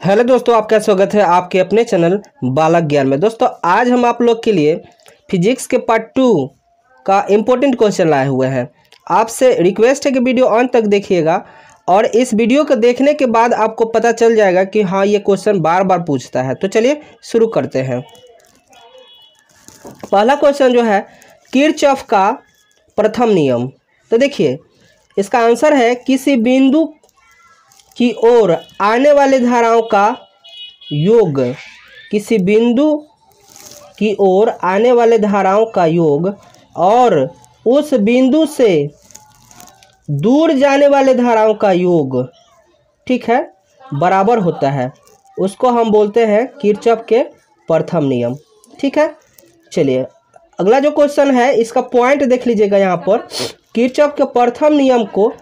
Hello दोस्तों, आपका स्वागत है आपके अपने चैनल बालक ज्ञान में। दोस्तों, आज हम आप लोग के लिए फिजिक्स के पार्ट टू का इम्पोर्टेंट क्वेश्चन लाए हुए हैं। आपसे रिक्वेस्ट है कि वीडियो अंत तक देखिएगा और इस वीडियो को देखने के बाद आपको पता चल जाएगा कि हाँ ये क्वेश्चन बार बार पूछता है। तो चलिए शुरू करते हैं। पहला क्वेश्चन जो है किरचॉफ का प्रथम नियम। तो देखिए, इसका आंसर है, किसी बिंदु की ओर आने वाले धाराओं का योग, किसी बिंदु की ओर आने वाले धाराओं का योग, और उस बिंदु से दूर जाने वाले धाराओं का योग, ठीक है? बराबर होता है। उसको हम बोलते हैं किरचॉफ के प्रथम नियम, ठीक है? चलिए, अगला जो क्वेश्चन है, इसका पॉइंट देख लीजिएगा यहाँ पर। किरचॉफ के प्रथम नियम को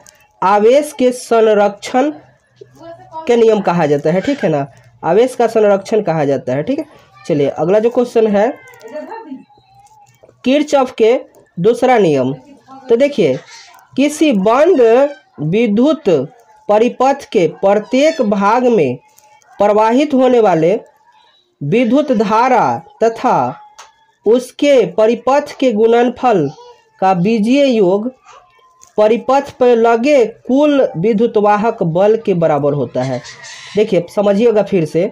आवेश के संरक्षण के नियम कहा जाता है, ठीक है ना? आवेश का संरक्षण कहा जाता है, ठीक है? चलिए, अगला जो क्वेश्चन है किरचॉफ के दूसरा नियम। तो देखिए, किसी बंद विद्युत परिपथ के प्रत्येक भाग में प्रवाहित होने वाले विद्युत धारा तथा उसके परिपथ के गुणनफल का बीजीय योग परिपथ पर लगे कुल विद्युतवाहक बल के बराबर होता है। देखिए, समझिएगा फिर से।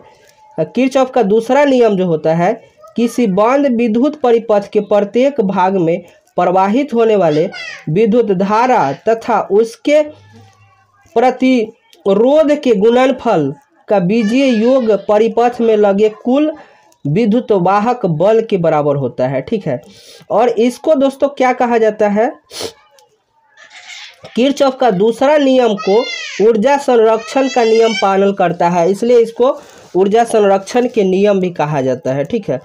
किरचॉफ का दूसरा नियम जो होता है, किसी बंद विद्युत परिपथ के प्रत्येक भाग में प्रवाहित होने वाले विद्युत धारा तथा उसके प्रतिरोध के गुणनफल का बीजीय योग परिपथ में लगे कुल विद्युत वाहक बल के बराबर होता है। ठीक है? और इसको दोस्तों क्या कहा जाता है? किरचॉफ का दूसरा नियम को ऊर्जा संरक्षण का नियम पालन करता है, इसलिए इसको ऊर्जा संरक्षण के नियम भी कहा जाता है, ठीक है?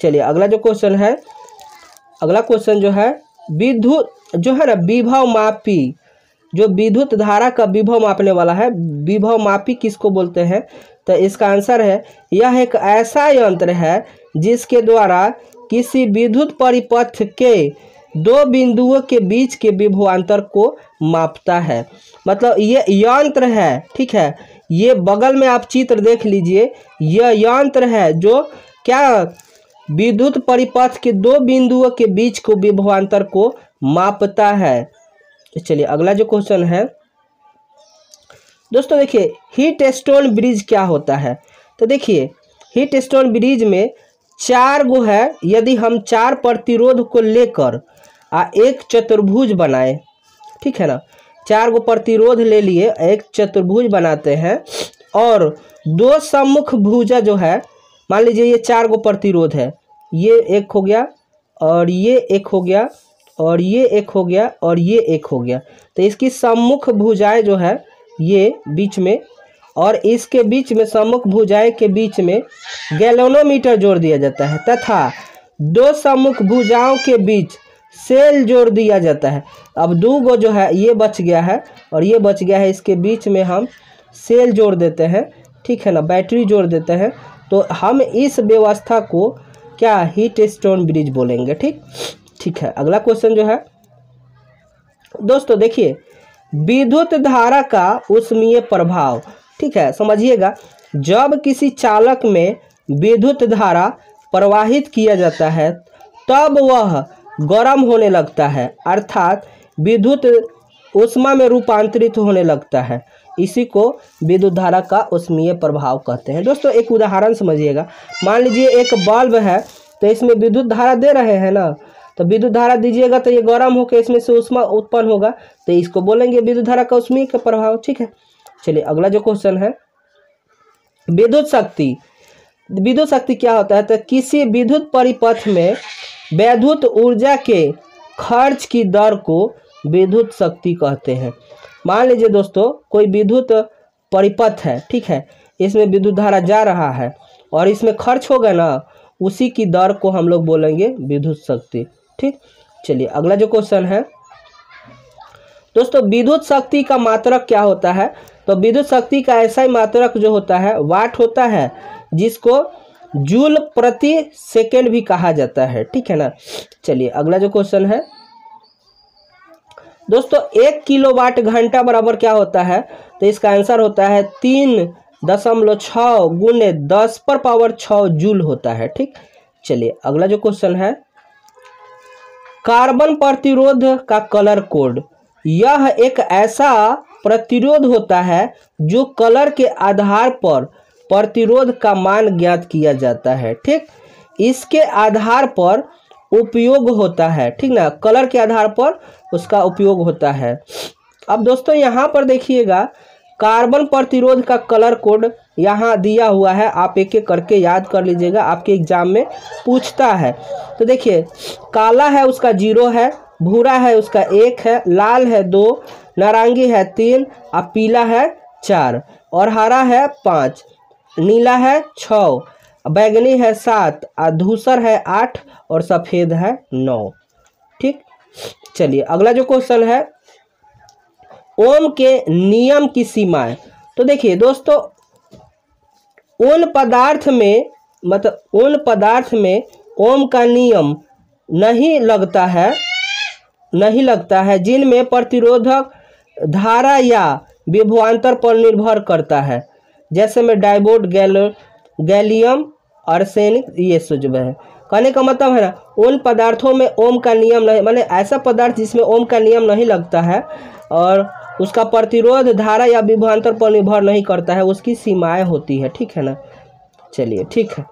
चलिए, अगला जो क्वेश्चन है, अगला क्वेश्चन जो है, विद्युत जो है ना, विभव मापी, जो विद्युत धारा का विभव मापने वाला है, विभव मापी किसको बोलते हैं? तो इसका आंसर है, यह एक ऐसा यंत्र है जिसके द्वारा किसी विद्युत परिपथ के दो बिंदुओं के बीच के विभवांतर को मापता है। मतलब ये यंत्र है, ठीक है? ये बगल में आप चित्र देख लीजिए। यह यंत्र है जो क्या विद्युत परिपथ के दो बिंदुओं के बीच को विभवांतर को मापता है। चलिए, अगला जो क्वेश्चन है। दोस्तों, देखिए हीट स्टोन ब्रिज क्या होता है? तो देखिए हीट स्टोन ब्रिज में चार गो है। यदि हम चार प्रतिरोध को लेकर आ एक चतुर्भुज बनाए। ठीक है ना? चार गो प्रतिरोध ले लिए, एक चतुर्भुज बनाते हैं, और दो सम्मुख भुजा जो है, मान लीजिए ये चार गो प्रतिरोध है, ये एक हो गया, और ये एक हो गया, और ये एक हो गया, और ये एक हो गया। तो इसकी सम्मुख भुजाएँ जो है, ये बीच में, और इसके बीच में, सम्मुख भुजाएँ के बीच में गैलोनोमीटर जोड़ दिया जाता है, तथा दो सम्मुख भुजाओं के बीच सेल जोड़ दिया जाता है। अब दो गो जो है, ये बच गया है और ये बच गया है, इसके बीच में हम सेल जोड़ देते हैं। ठीक है ना? बैटरी जोड़ देते हैं। तो हम इस व्यवस्था को क्या? हीट स्टोन ब्रिज बोलेंगे। ठीक? ठीक है। अगला क्वेश्चन जो है, दोस्तों देखिए, विद्युत धारा का उष्मीय प्रभाव। ठीक है? समझिएगा, जब किसी चालक में विद्युत धारा प्रवाहित किया जाता है, तब वह गर्म होने लगता है, अर्थात विद्युत उष्मा में रूपांतरित होने लगता है। इसी को विद्युत धारा का उष्मीय प्रभाव कहते हैं। दोस्तों, एक उदाहरण समझिएगा। मान लीजिए एक बल्ब है तो इसमें विद्युत धारा दे रहे हैं ना? तो विद्युत धारा दीजिएगा तो ये गर्म होकर इसमें से उष्मा उत्पन्न होगा। तो इसको बोलेंगे विद्युत धारा का उष्मीय का प्रभाव, ठीक है? चलिए, अगला जो क्वेश्चन है, विद्युत शक्ति। विद्युत शक्ति क्या होता है? तो किसी विद्युत परिपथ में वैद्युत ऊर्जा के खर्च की दर को विद्युत शक्ति कहते हैं। मान लीजिए दोस्तों, कोई विद्युत परिपथ है, ठीक है? इसमें विद्युत धारा जा रहा है और इसमें खर्च होगा ना, उसी की दर को हम लोग बोलेंगे विद्युत शक्ति, ठीक? चलिए, अगला जो क्वेश्चन है। दोस्तों, विद्युत शक्ति का मात्रक क्या होता है? तो विद्युत शक्ति का ऐसा ही मात्रक जो होता है, वाट होता है, जिसको जूल प्रति सेकेंड भी कहा जाता है, ठीक है ना? चलिए, अगला जो क्वेश्चन है। दोस्तों, एक किलोवाट घंटा बराबर क्या होता है? तो इसका आंसर होता है तीन दशमलव छ गुने दस पर पावर छ जूल होता है, ठीक? चलिए, अगला जो क्वेश्चन है। कार्बन प्रतिरोध का कलर कोड। यह एक ऐसा प्रतिरोध होता है जो कलर के आधार पर प्रतिरोध का मान ज्ञात किया जाता है, ठीक? इसके आधार पर उपयोग होता है, ठीक ना? कलर के आधार पर उसका उपयोग होता है। अब दोस्तों, यहाँ पर देखिएगा, कार्बन प्रतिरोध का कलर कोड यहाँ दिया हुआ है, आप एक एक करके याद कर लीजिएगा, आपके एग्ज़ाम में पूछता है। तो देखिए, काला है उसका ज़ीरो है, भूरा है उसका एक है, लाल है दो, नारंगी है तीन और पीला है चार और हरा है पाँच। नीला है छः, बैगनी है सात और धूसर है आठ और सफ़ेद है नौ। ठीक? चलिए, अगला जो क्वेश्चन है, ओम के नियम की सीमाएँ। तो देखिए दोस्तों उन पदार्थ में मतलब उन पदार्थ में ओम का नियम नहीं लगता है, नहीं लगता है, जिनमें प्रतिरोधक धारा या विभवांतर पर निर्भर करता है। जैसे में डाइबोड गैलो, गैलियम, आर्सेनिक, ये सुजब है। कहने का मतलब है ना, उन पदार्थों में ओम का नियम नहीं, मैंने ऐसा पदार्थ जिसमें ओम का नियम नहीं लगता है और उसका प्रतिरोध धारा या विभांतर पर निर्भर नहीं करता है, उसकी सीमाएँ होती है। ठीक है ना? चलिए, ठीक है।